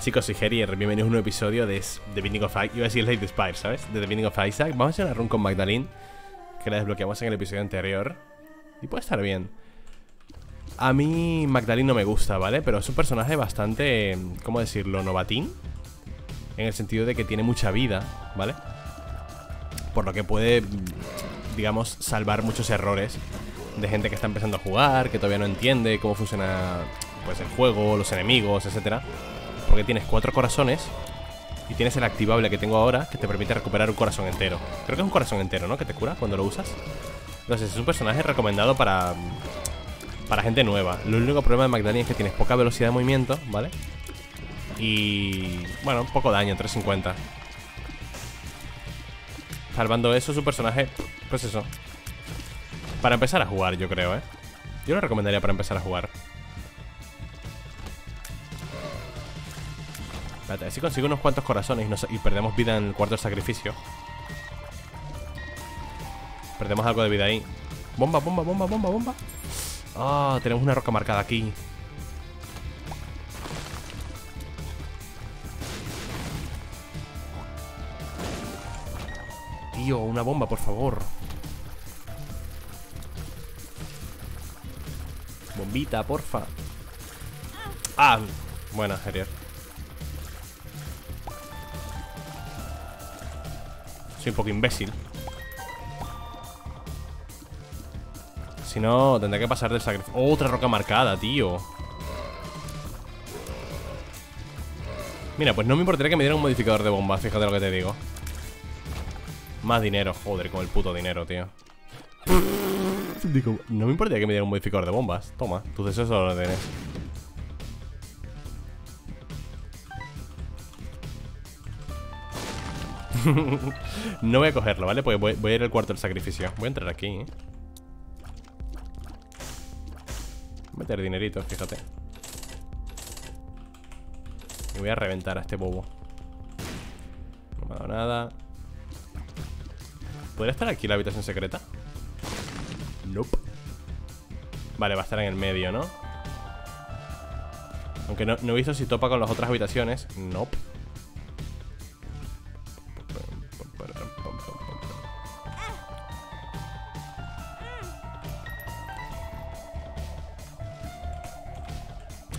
Chicos, soy Herier, bienvenidos a un nuevo episodio de The Binding of Isaac Iba a decir Slade Spire, ¿sabes? De The Binding of Isaac Vamos a hacer una run con Magdalene Que la desbloqueamos en el episodio anterior Y puede estar bien A mí Magdalene no me gusta, ¿vale? Pero es un personaje bastante, ¿cómo decirlo? Novatín En el sentido de que tiene mucha vida, ¿vale? Por lo que puede, digamos, salvar muchos errores De gente que está empezando a jugar Que todavía no entiende cómo funciona pues el juego, los enemigos, etcétera porque tienes cuatro corazones y tienes el activable que tengo ahora que te permite recuperar un corazón entero. Creo que es un corazón entero, ¿no? Que te cura cuando lo usas. Entonces es un personaje recomendado para para gente nueva. Lo único problema de Magdalene es que tienes poca velocidad de movimiento, ¿vale? Y bueno, poco daño, 350. Salvando eso, su personaje, pues eso. Para empezar a jugar, yo creo, ¿eh? Yo lo recomendaría para empezar a jugar. Si consigo unos cuantos corazones y, perdemos vida en el cuarto sacrificio. Perdemos algo de vida ahí. Bomba, bomba, bomba, bomba, bomba. Ah, tenemos una roca marcada aquí. Tío, una bomba, por favor. Bombita, porfa. Ah, buena, Herier. Soy un poco imbécil. Si no, tendré que pasar del sacrificio. Otra roca marcada, tío. Mira, pues no me importaría que me dieran un modificador de bombas Fíjate lo que te digo. Más dinero, joder, con el puto dinero, tío. No me importaría que me dieran un modificador de bombas. Toma, tus deseos lo tienes no voy a cogerlo, ¿vale? Porque voy, a ir al cuarto del sacrificio Voy a entrar aquí, ¿eh? Meter dinerito, fíjate Y voy a reventar a este bobo No me ha dado nada ¿Podría estar aquí la habitación secreta? Nope Vale, va a estar en el medio, ¿no? Aunque no, no he visto si topa con las otras habitaciones Nope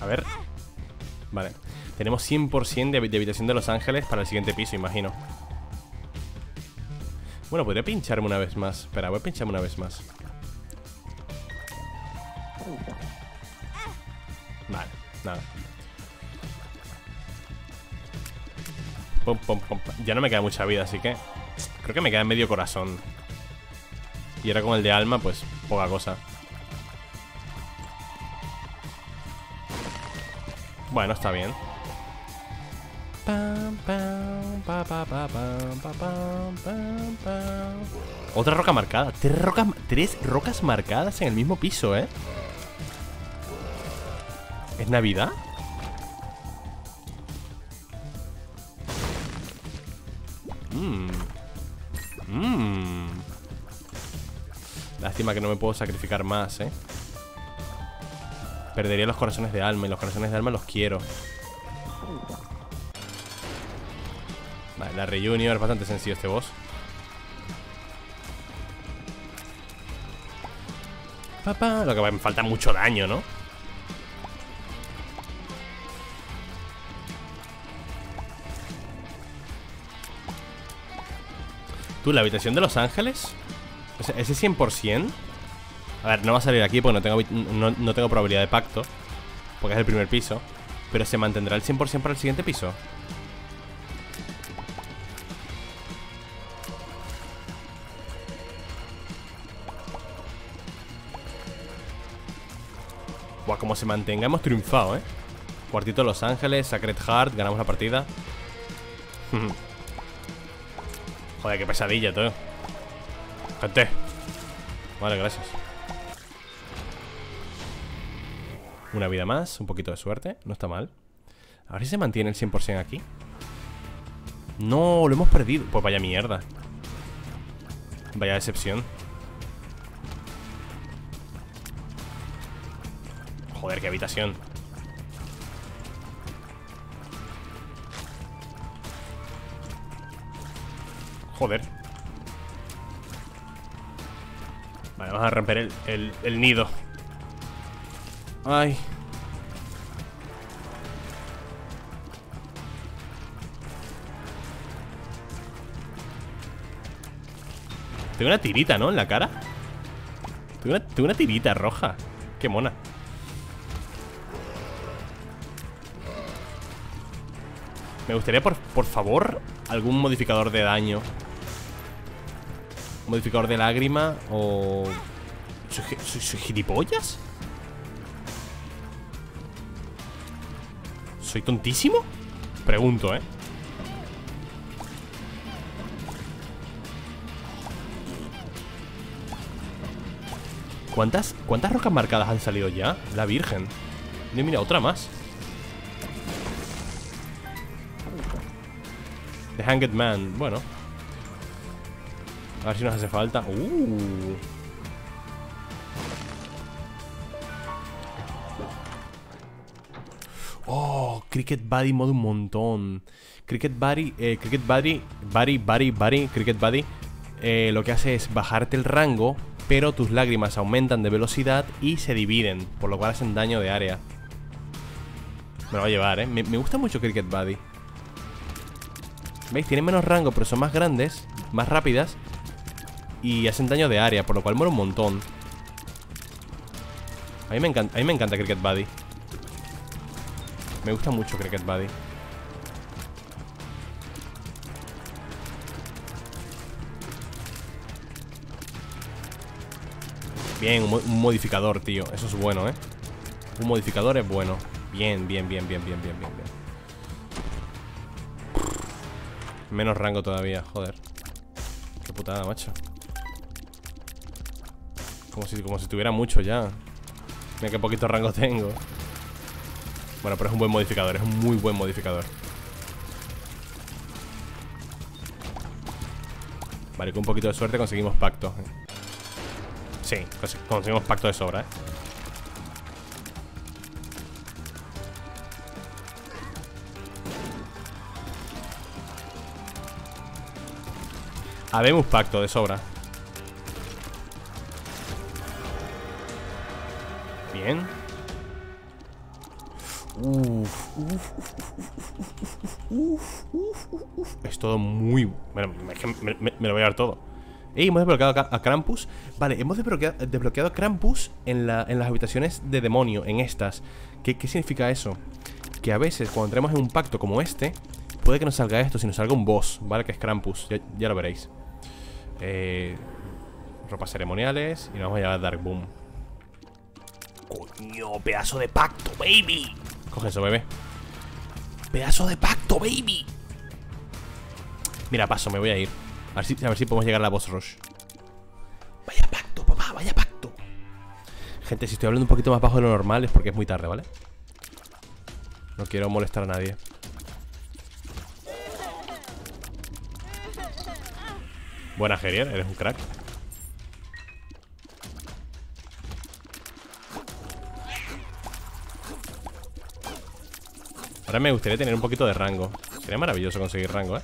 A ver. Vale. Tenemos 100% de, habitación de Los Ángeles para el siguiente piso, imagino. Bueno, podría pincharme una vez más. Espera, voy a pincharme una vez más. Vale, nada. Ya no me queda mucha vida, así que Creo que me queda medio corazón. Y ahora con el de alma, pues poca cosa Bueno, está bien. Otra roca marcada. Tres, tres rocas marcadas en el mismo piso, ¿eh? ¿Es Navidad? Mmm. Mmm. Lástima que no me puedo sacrificar más, ¿eh? Perdería los corazones de alma y los corazones de alma los quiero. Vale, la reunión es bastante sencillo este boss. Papá, lo que me falta mucho daño, ¿no? Tú, la habitación de los ángeles Ese 100% a ver, no va a salir aquí porque no tengo, no, tengo probabilidad de pacto Porque es el primer piso Pero se mantendrá el 100% para el siguiente piso. Buah, como se mantenga hemos triunfado, ¿eh? Cuartito de Los Ángeles, Sacred Heart, ganamos la partida. Joder, qué pesadilla, todo Gente. Vale, gracias Una vida más, un poquito de suerte, no está mal. A ver si se mantiene el 100% aquí. No, lo hemos perdido. Pues vaya mierda. Vaya decepción. Joder, qué habitación. Joder. Vale, vamos a romper el, el, el nido. Ay. Tengo una tirita, ¿no? En la cara Tengo una, una tirita roja Qué mona Me gustaría, por, por favor Algún modificador de daño Modificador de lágrima O... ¿Soy, soy, soy gilipollas? ¿Soy tontísimo? Pregunto, ¿eh? ¿Cuántas, ¿Cuántas rocas marcadas han salido ya? La virgen No, mira, otra más The Hanged Man, bueno A ver si nos hace falta Uh Cricket Buddy modo un montón Cricket Buddy, eh, Cricket Buddy Buddy, Buddy, Buddy, Cricket Buddy eh, Lo que hace es bajarte el rango pero tus lágrimas aumentan de velocidad y se dividen, por lo cual hacen daño de área. Me lo va a llevar, ¿eh? Me, gusta mucho Cricket Buddy. ¿Veis? Tienen menos rango, pero son más grandes, más rápidas y hacen daño de área, por lo cual muere un montón. A mí me encanta, a mí me encanta Cricket Buddy. Me gusta mucho Cricket Buddy. Bien, un modificador, tío. Eso es bueno, ¿eh? Un modificador es bueno. Bien, bien, bien, bien, bien, bien, bien, Menos rango todavía, joder. Qué putada, macho. Como si, como si tuviera mucho ya. Mira qué poquito rango tengo Bueno, pero es un buen modificador Es un muy buen modificador. Vale, con un poquito de suerte conseguimos pacto. Sí, conseguimos pacto de sobra, ¿eh? Habemos pacto de sobra. Bien Uf, uf, Es todo muy... Bueno, me, me lo voy a dar todo Ey, hemos desbloqueado a Krampus Vale, hemos desbloqueado, a Krampus en, las habitaciones de demonio, en estas ¿Qué, significa eso? Que a veces cuando entremos en un pacto como este Puede que nos salga esto, si nos salga un boss, ¿vale? Que es Krampus, ya, lo veréis eh, Ropas ceremoniales Y nos vamos a llevar Dark Boom Coño, pedazo de pacto, baby Coge eso, bebé. Pedazo de pacto, baby. Mira, paso, me voy a ir. A ver, si, podemos llegar a la boss rush. Vaya pacto, papá, vaya pacto. Gente, si estoy hablando un poquito más bajo de lo normal Es porque es muy tarde, ¿vale? No quiero molestar a nadie. Buena, Gerier, eres un crack Ahora me gustaría tener un poquito de rango. Sería maravilloso conseguir rango, ¿eh?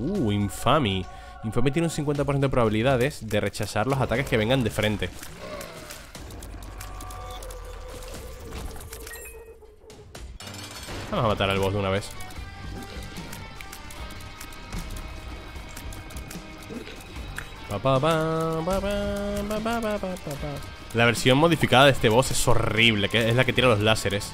Uh, Infamy Infamy tiene un 50% de probabilidades de rechazar los ataques que vengan de frente. Vamos a matar al boss de una vez La versión modificada de este boss es horrible, que es la que tira los láseres.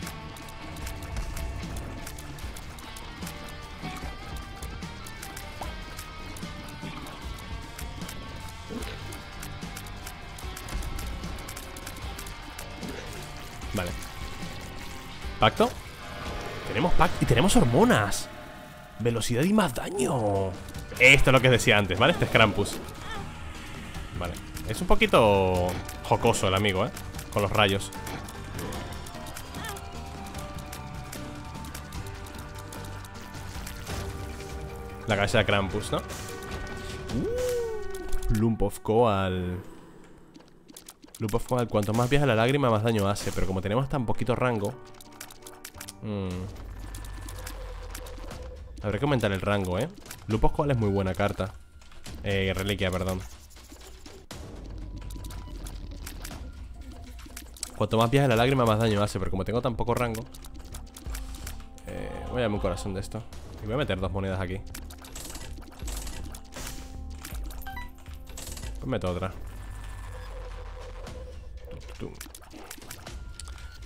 ¿Pacto? Tenemos pacto y tenemos hormonas. Velocidad y más daño. Esto es lo que decía antes, ¿vale? Este es Krampus. Vale. Es un poquito jocoso el amigo, ¿eh? Con los rayos La cabeza de Krampus, ¿no? Uh, Lump of Coal Lump of Coal Cuanto más viaja la lágrima, más daño hace Pero como tenemos tan poquito rango Mm. Habrá que aumentar el rango, ¿eh? Lupos cual es muy buena carta. Eh, reliquia, perdón. Cuanto más viaje la lágrima, más daño hace. Pero como tengo tan poco rango... Eh, voy a darme un corazón de esto. Y voy a meter dos monedas aquí. Pues meto otra.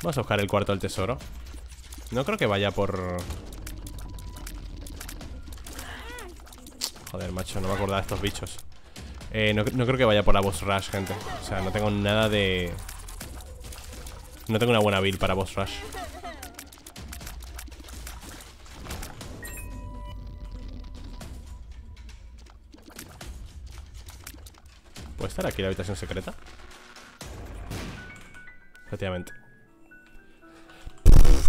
Vamos a buscar el cuarto del tesoro. No creo que vaya por... Joder, macho, no me acordaba de estos bichos eh, no, no, creo que vaya por la boss rush, gente O sea, no tengo nada de... No tengo una buena build para boss rush. ¿Puede estar aquí la habitación secreta? Efectivamente.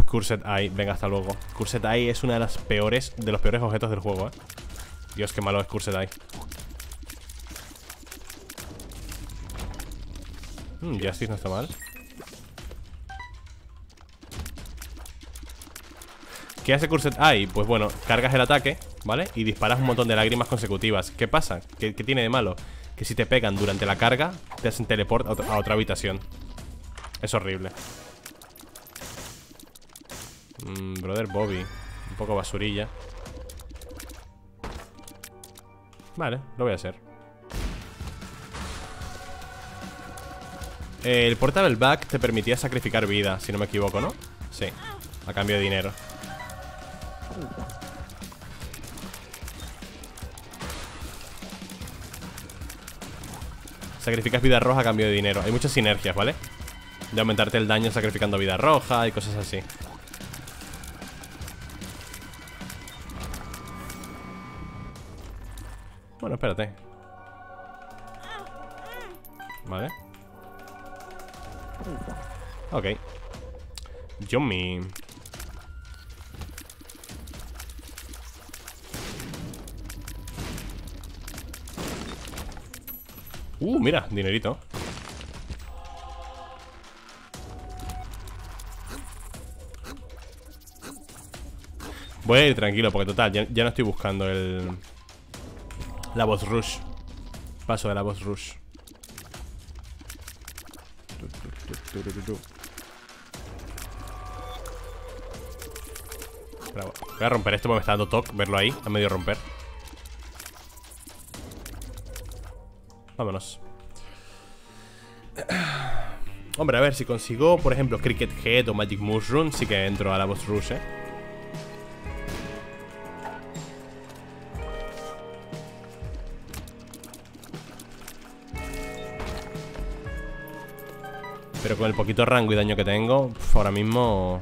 Cursed Eye, venga, hasta luego. Cursed Eye es una de las peores De los peores objetos del juego, eh Dios, qué malo es Cursed Eye. Hmm, Justice no está mal ¿Qué hace Cursed Eye? Pues bueno, cargas el ataque, ¿vale? Y disparas un montón de lágrimas consecutivas ¿Qué pasa? ¿Qué, tiene de malo? Que si te pegan durante la carga Te hacen teleport a otra, habitación Es horrible mm, Brother Bobby Un poco basurilla Vale, lo voy a hacer El portable back te permitía sacrificar vida, si no me equivoco, ¿no? Sí, a cambio de dinero Sacrificas vida roja a cambio de dinero. Hay muchas sinergias, ¿vale? De aumentarte el daño sacrificando vida roja y cosas así. Bueno, espérate. Vale. Ok. Yummy Uh, mira, dinerito. Voy a ir tranquilo porque total, ya, ya no estoy buscando el... La voz rush. Paso de la voz rush. Voy a romper esto porque me está dando toque Verlo ahí, a medio romper Vámonos Hombre, a ver, si consigo, por ejemplo, Cricket Head o Magic Mushroom Sí que entro a la boss rush, eh Pero con el poquito rango y daño que tengo Ahora mismo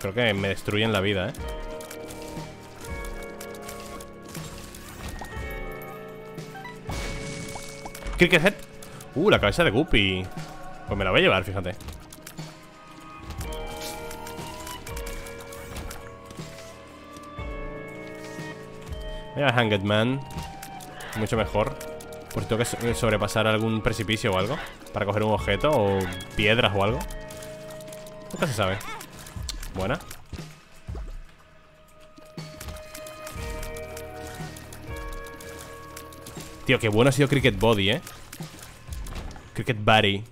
Creo que me destruyen la vida, ¿eh? Cricket Head Uh, la cabeza de Guppy. Pues me la voy a llevar, fíjate. Voy a Hanged Man. Mucho mejor. Pues tengo que sobrepasar algún precipicio o algo Para coger un objeto o piedras o algo. Nunca se sabe. Buena Tío, qué bueno ha sido Cricket Body, eh. Cricket Body.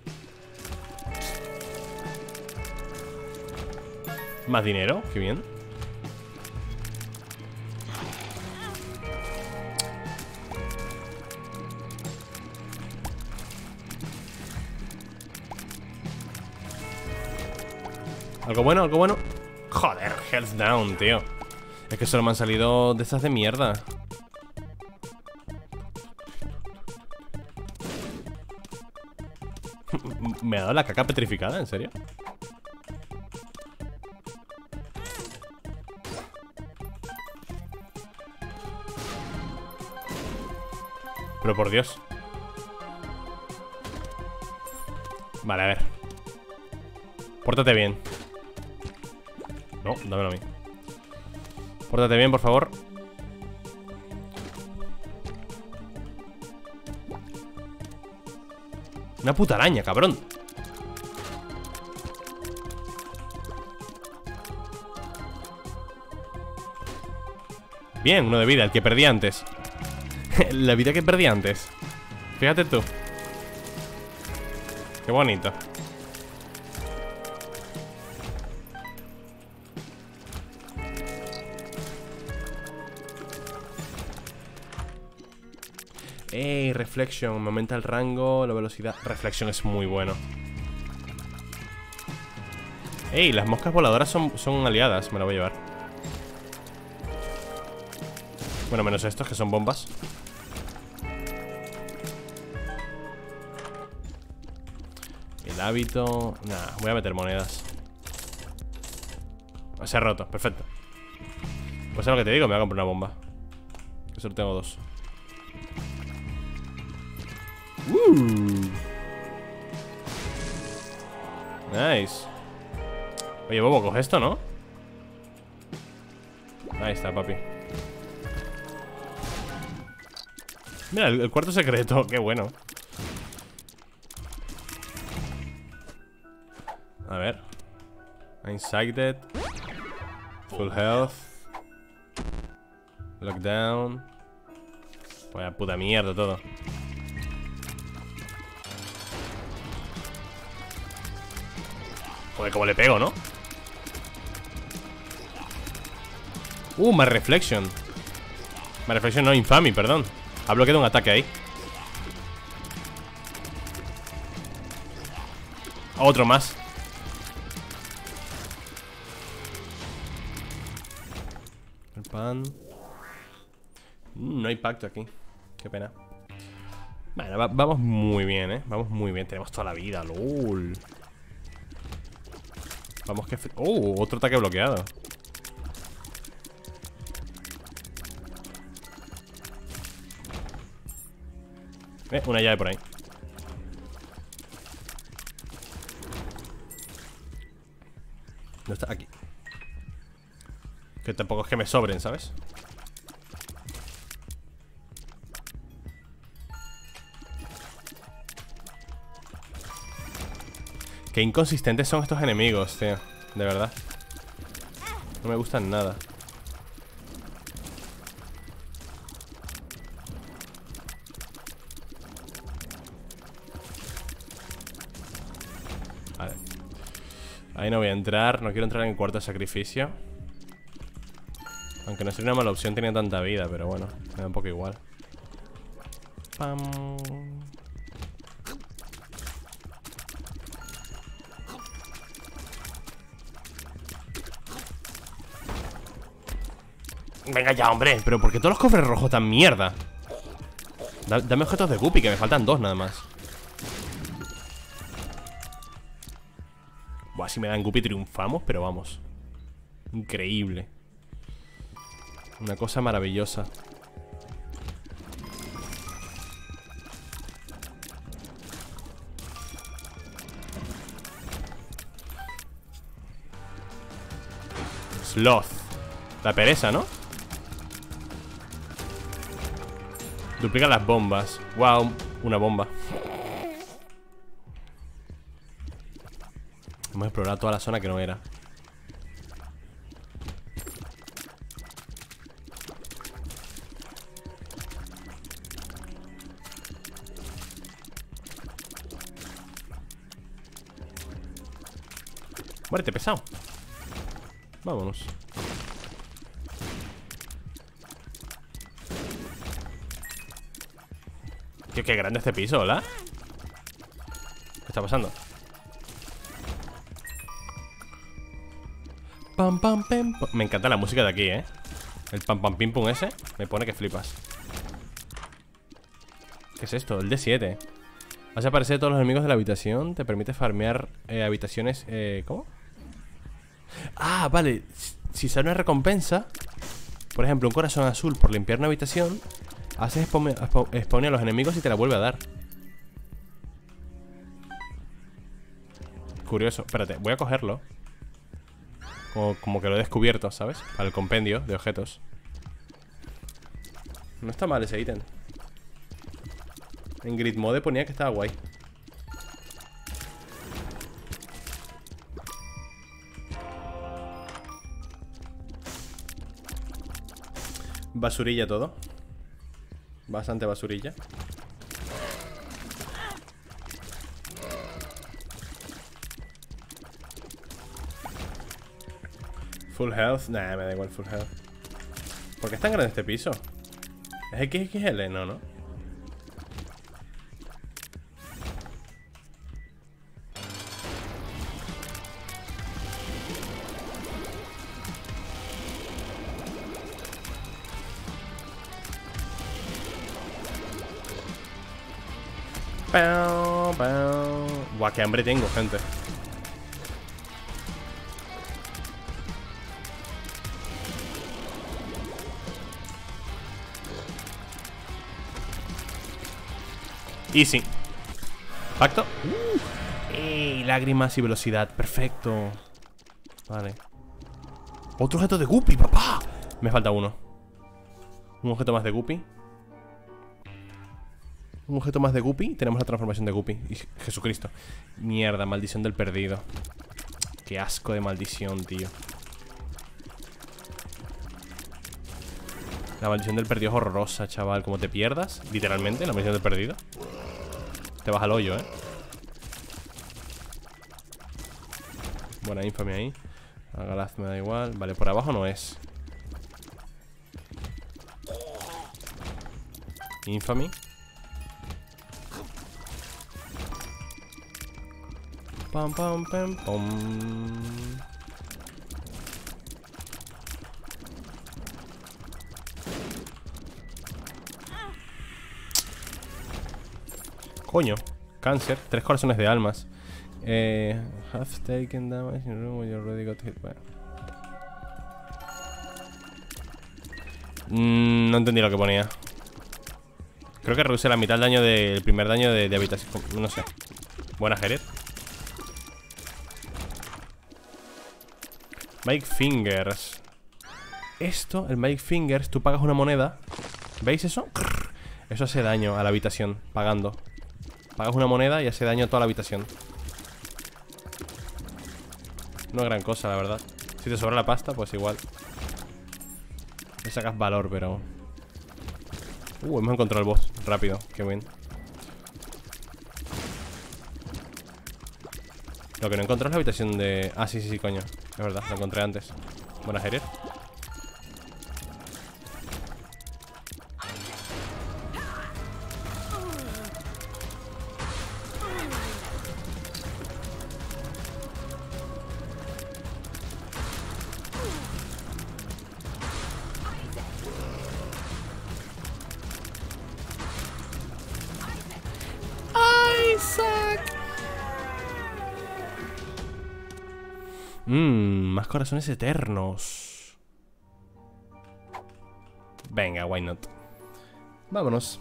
Más dinero, qué bien. Algo bueno, algo bueno. Joder, health down, tío. Es que solo me han salido de estas de mierda la caca petrificada? ¿En serio? Pero por Dios. Vale, a ver. Pórtate bien. No, dámelo a mí. Pórtate bien, por favor. Una puta araña, cabrón Bien, uno de vida, el que perdí antes. La vida que perdí antes. Fíjate tú. Qué bonito. Ey, Reflection, me aumenta el rango, la velocidad. Reflection es muy bueno. Ey, las moscas voladoras son, son aliadas Me la voy a llevar Bueno, menos estos que son bombas. El hábito Nada, voy a meter monedas. Se ha roto, perfecto. Pues es lo que te digo, me voy a comprar una bomba. Que solo tengo dos. Uh. Nice. Oye, Bobo, coge esto, ¿no? Ahí está, papi Mira, el, cuarto secreto, qué bueno. A ver. Unsighted. Full health. Lockdown. Vaya puta mierda todo. Joder, como le pego, ¿no? Uh, más reflection Más reflection no, infamy, perdón Ha bloqueado un ataque ahí. Otro más. El pan. Mm, No hay pacto aquí. Qué pena. Bueno, vamos muy bien, ¿eh? Vamos muy bien. Tenemos toda la vida, lol. Vamos que... ¡Oh! Otro ataque bloqueado Eh, una llave por ahí ¿Dónde está? Aquí Que tampoco es que me sobren, ¿sabes? Qué inconsistentes son estos enemigos, tío De verdad No me gustan nada Ahí no voy a entrar No quiero entrar en cuarto sacrificio. Aunque no sería una mala opción Tenía tanta vida, pero bueno Me da un poco igual. Pam. Venga ya, hombre Pero ¿por qué todos los cofres rojos tan mierda? Dame objetos de Guppy, que me faltan dos nada más Buah, si me dan Guppy triunfamos, pero vamos. Increíble. Una cosa maravillosa. Sloth. La pereza, ¿no? Duplica las bombas. Wow, una bomba Hemos explorado toda la zona que no era Muérete, pesado Vámonos Tío, qué grande este piso, ¿hola? ¿Qué está pasando? Me encanta la música de aquí, ¿eh? El pam, pam, pim, pum ese Me pone que flipas. ¿Qué es esto? El D7 Vas a aparecer todos los enemigos de la habitación Te permite farmear eh, habitaciones eh, ¿Cómo? Ah, vale. Si sale una recompensa Por ejemplo, un corazón azul por limpiar una habitación Haces expone a los enemigos y te la vuelve a dar. Curioso, espérate, voy a cogerlo como, que lo he descubierto, ¿sabes? Para el compendio de objetos No está mal ese ítem En grid mode ponía que estaba guay Basurilla todo. Bastante basurilla. Full health. Nah, me da igual full health. ¿Por qué es tan grande este piso? ¿Es XXL? No, no. Buah, qué hambre tengo, gente. Easy. Pacto. Uh. ¡Ey! Lágrimas y velocidad. Perfecto. Vale. Otro objeto de Guppy, papá. Me falta uno. Un objeto más de Guppy. Un objeto más de Guppy. Tenemos la transformación de Guppy. Y Jesucristo. Mierda, maldición del perdido. Qué asco de maldición, tío. La maldición del perdido es horrorosa, chaval. Como te pierdas, literalmente, la maldición del perdido. Te vas al hoyo, ¿eh? Buena infame ahí. A Galaz me da igual. Vale, por abajo no es. Infamy. Pam, pam, pam, pam. Coño, cáncer, tres corazones de almas. Eh, have taken damage in room already got hit. Mm, no entendí lo que ponía. Creo que reduce la mitad del daño del primer daño de, habitación. No sé. Buena, Jerez. Make Fingers. Esto, el Make Fingers, tú pagas una moneda. ¿Veis eso? Eso hace daño a la habitación, pagando. Pagas una moneda y hace daño a toda la habitación. No es gran cosa, la verdad. Si te sobra la pasta, pues igual. Le sacas valor, pero... Uh, hemos encontrado el boss. Rápido, qué bien. Lo que no encontré es la habitación de... Ah, sí, sí, sí, coño. Es verdad, lo encontré antes. Buenas, Jerez. Corazones eternos. Venga, why not? Vámonos.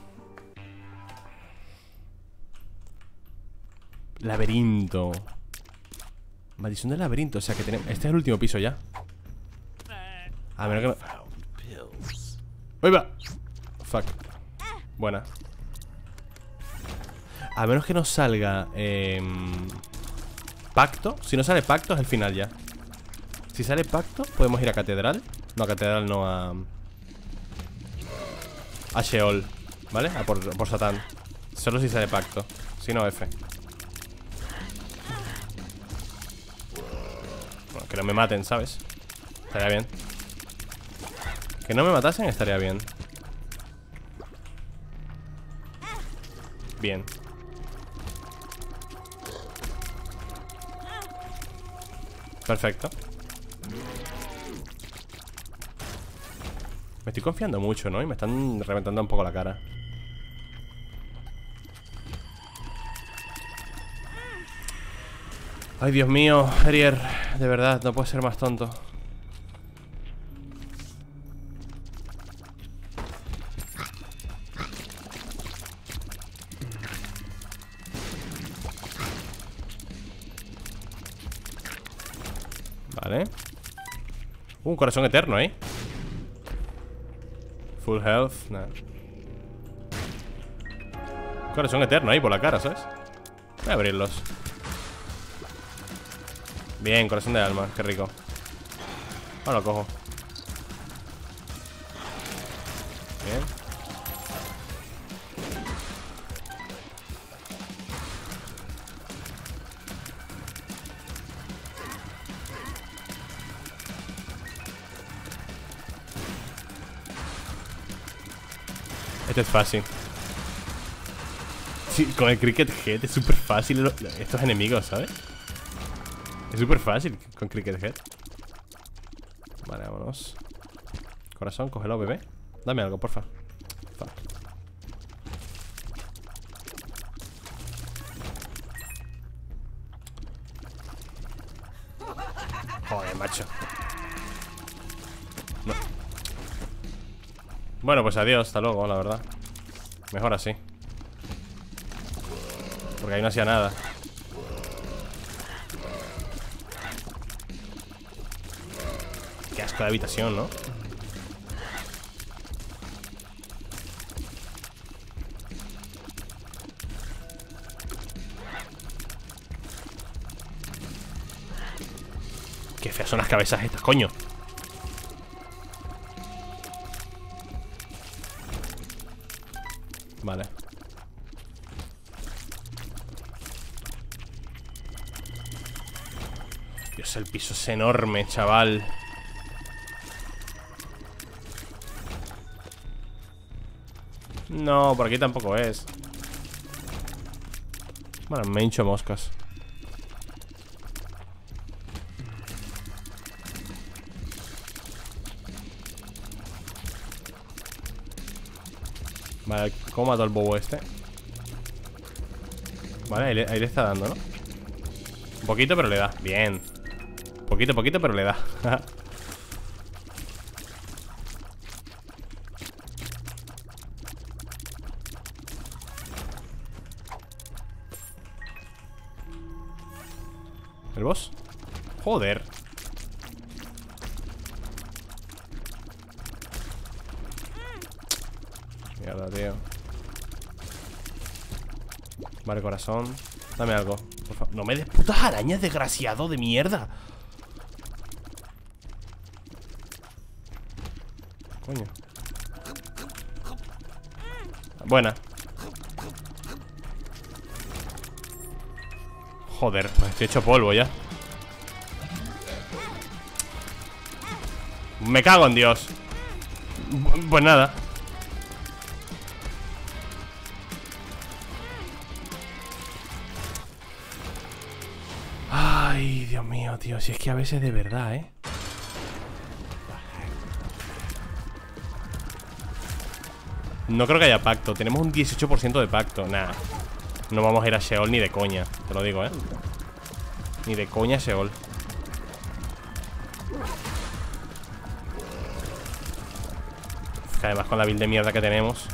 Laberinto. Maldición del laberinto, o sea que tenemos... Este es el último piso ya. A menos que no... ¡Uy, va! Fuck. Buena. A menos que nos salga... Eh... Pacto. Si no sale pacto es el final ya. Si sale pacto, podemos ir a catedral. No, a catedral no, a... A Sheol. ¿Vale? A por, por Satán. Solo si sale pacto. Si no, F. Bueno, que no me maten, ¿sabes? Estaría bien. Que no me matasen estaría bien. Bien. Perfecto Me estoy confiando mucho, ¿no? Y me están reventando un poco la cara. Ay, Dios mío, Arier De verdad, no puede ser más tonto. Vale. Un corazón eterno ahí Full health Un corazón eterno ahí por la cara, ¿sabes? Voy a abrirlos. Bien, corazón de alma, qué rico. Ahora lo cojo Este es fácil. Sí, con el Cricket Head es súper fácil estos enemigos, ¿sabes? Es súper fácil con Cricket Head. Vale, vámonos. Corazón, cógelo, bebé. Dame algo, porfa. Bueno, pues adiós, hasta luego, la verdad. Mejor así. Porque ahí no hacía nada. Qué asco de habitación, ¿no? Qué feas son las cabezas estas, coño Vale. Dios, el piso es enorme, chaval. No, por aquí tampoco es. Bueno, me hincho moscas ¿cómo mató el bobo este? Vale, ahí le, ahí le está dando, ¿no? Un poquito, pero le da Bien Poquito, poquito, pero le da ¿El boss? Joder Mierda, tío Vale, corazón. Dame algo por favor. No me des putas arañas, desgraciado de mierda. Coño. Buena. Joder, pues estoy hecho polvo ya. Me cago en Dios. Pues nada tío Si es que a veces de verdad, ¿eh? No creo que haya pacto Tenemos un 18% de pacto Nada no vamos a ir a Sheol ni de coña Te lo digo, ¿eh? Ni de coña Sheol que además con la build de mierda que tenemos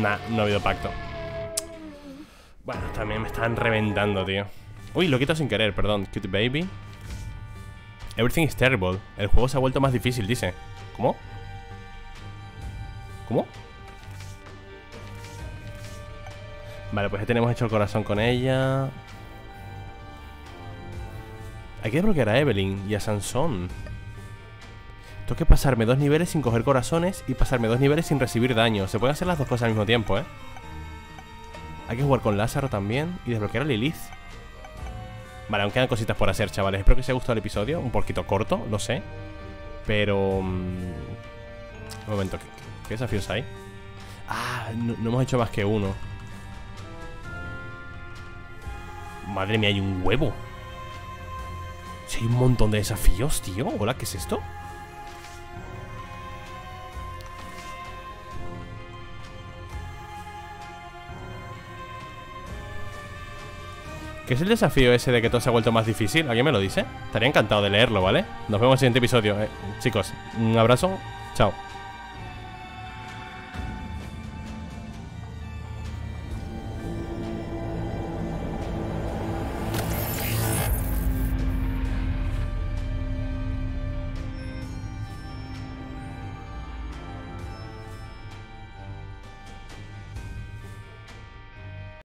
Nah, no ha habido pacto Bueno, también me están reventando, tío Uy, lo quito sin querer, perdón Cute baby Everything is terrible. El juego se ha vuelto más difícil, dice. ¿Cómo? ¿Cómo? Vale, pues ya tenemos hecho el corazón con ella. Hay que desbloquear a Evelyn y a Sansón. Tengo que pasarme dos niveles sin coger corazones y pasarme dos niveles sin recibir daño. Se pueden hacer las dos cosas al mismo tiempo, ¿eh? Hay que jugar con Lázaro también y desbloquear a Lilith. Vale, aún quedan cositas por hacer, chavales Espero que os haya gustado el episodio, un poquito corto, lo sé Pero... Mm, un momento, ¿qué, desafíos hay? Ah, no, hemos hecho más que uno Madre mía, hay un huevo Sí, hay un montón de desafíos, tío Hola, ¿qué es esto? ¿Qué es el desafío ese de que todo se ha vuelto más difícil? ¿Alguien me lo dice? Estaría encantado de leerlo, ¿vale? Nos vemos en el siguiente episodio. Eh, chicos, un abrazo. Chao.